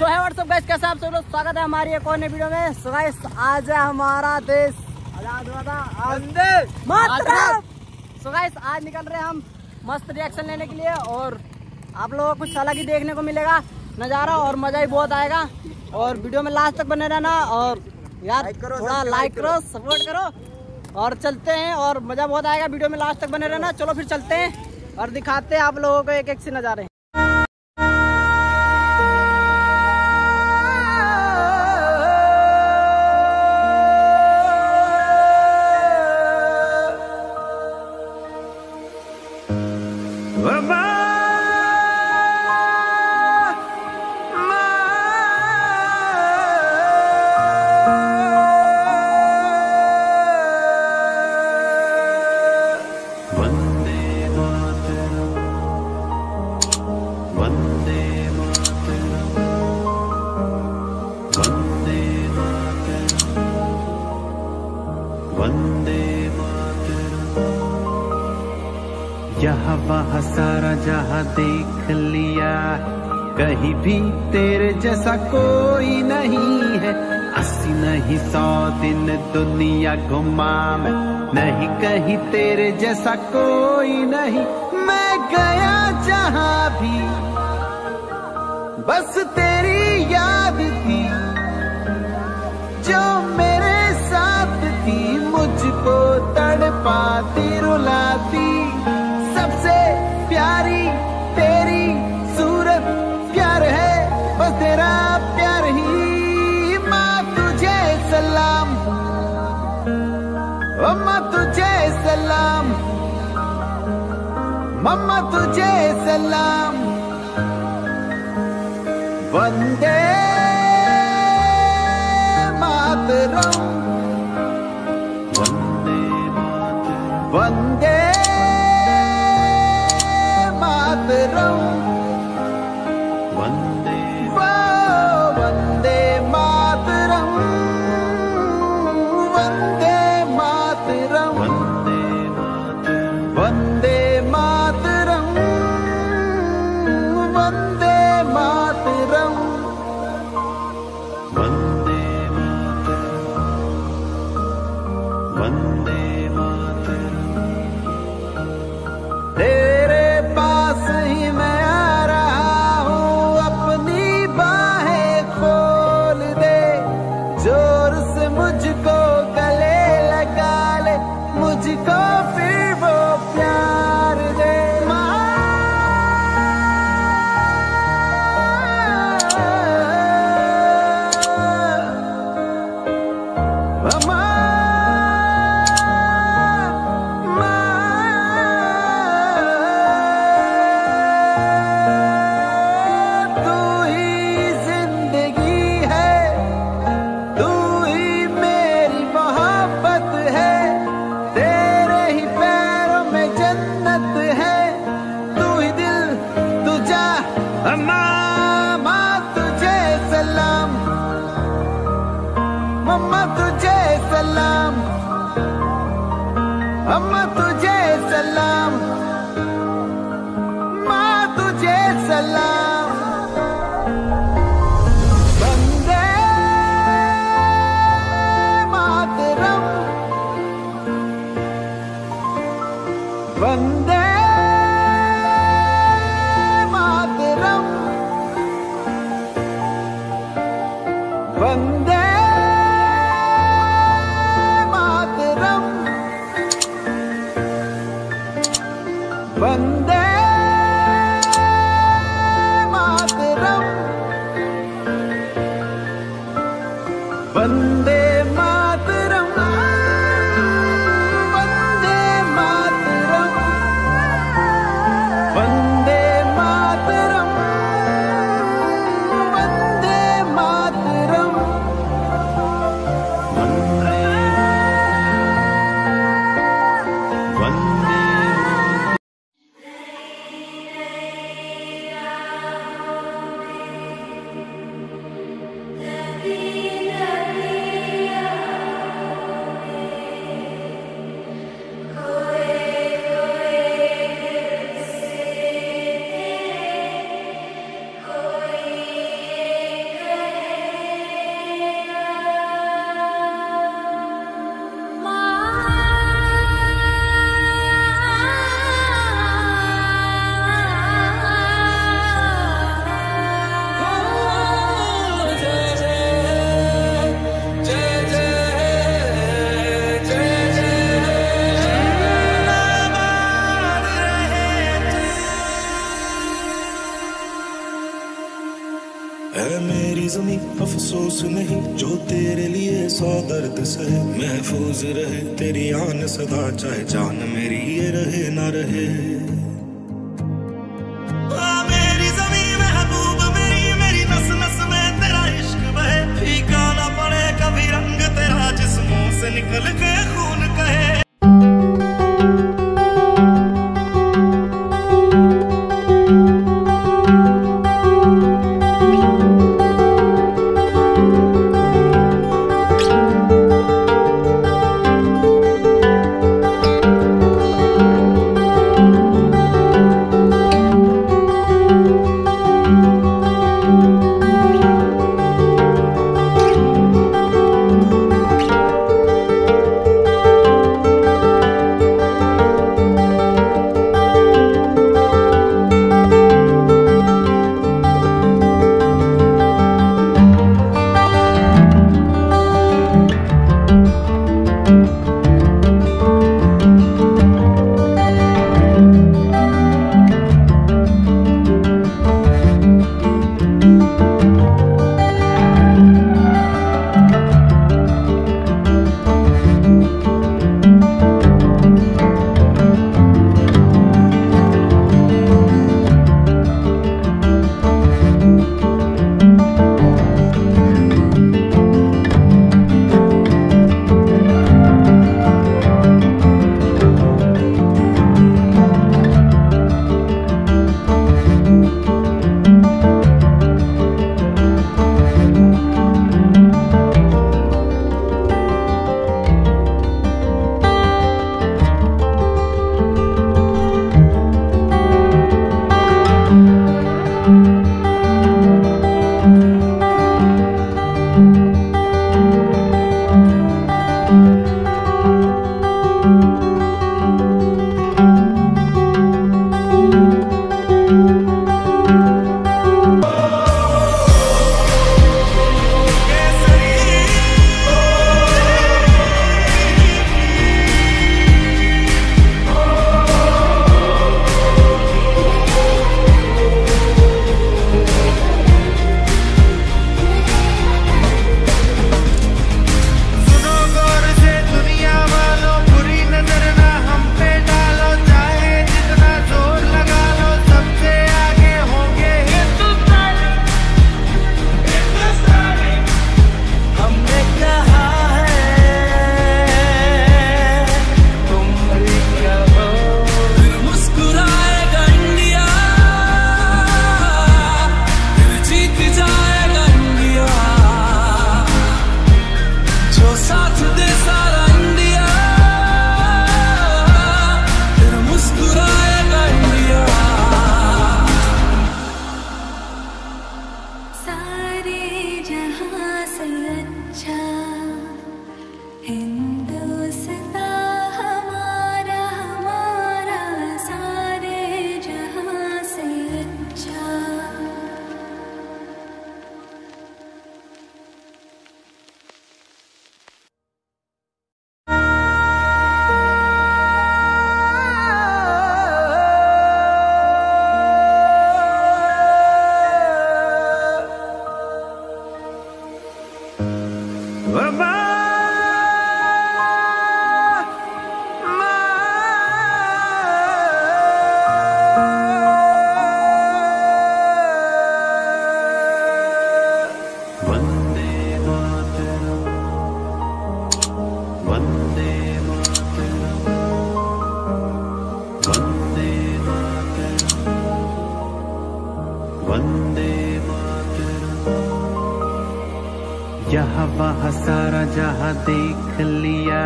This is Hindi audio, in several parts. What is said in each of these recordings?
सो है व्हाट्सअप गाइस कैसे आप सब लोग? स्वागत है हमारी एक और नई वीडियो में। सो गाइस आज है हमारा देश। आज़ाद हुआ था सो गाइस आज निकल रहे हैं हम मस्त रिएक्शन लेने के लिए और आप लोगों को कुछ अलग ही देखने को मिलेगा। नज़ारा और मज़ा ही बहुत आएगा। और वीडियो में लास्ट तक बने रहना और यार थोड़ा लाइक करो सपोर्ट करो और चलते हैं और मज़ा बहुत आएगा वीडियो में लास्ट तक बने रहना। चलो फिर चलते हैं और दिखाते हैं आप लोगों को एक एक से नज़ारे। जहाँ देख लिया, कहीं भी तेरे जैसा कोई नहीं है। अस्सी नहीं सौ दिन दुनिया घुमा मैं, नहीं कहीं तेरे जैसा कोई नहीं। मैं गया जहाँ भी, बस तेरी याद थी, जो मेरे साथ थी। मुझको तड़पाती रुलाती मम्मा तुझे सलाम वंदे मातरम वंदे मातरम वंदे मातरम सलाम अम्मा लिए सौ दर्द से महफूज रहे। तेरी आन सदा, चाहे जान मेरी ये रहे, ना रहे। निकल मेरी जहां से अच्छा वहाँ सारा जहाँ देख लिया।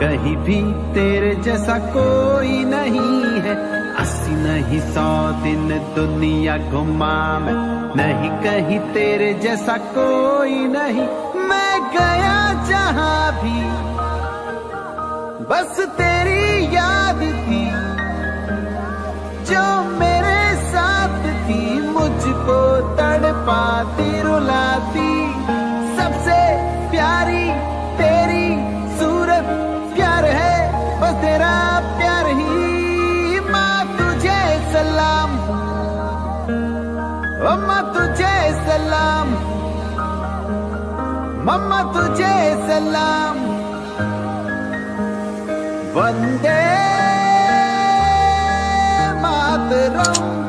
कहीं भी तेरे जैसा कोई नहीं है। अस्सी नहीं, सौ दिन दुनिया घुमा मैं। नहीं, कहीं तेरे जैसा कोई नहीं। मैं गया जहाँ भी। बस तेरी याद थी, जो मेरे साथ थी। मुझको तड़पाती रुलाती। प्यारी, तेरी सूरत प्यार है, बस तेरा प्यार ही। माँ तुझे सलाम, मम्मा तुझे सलाम, मम्मा तुझे सलाम। वंदे मातरम।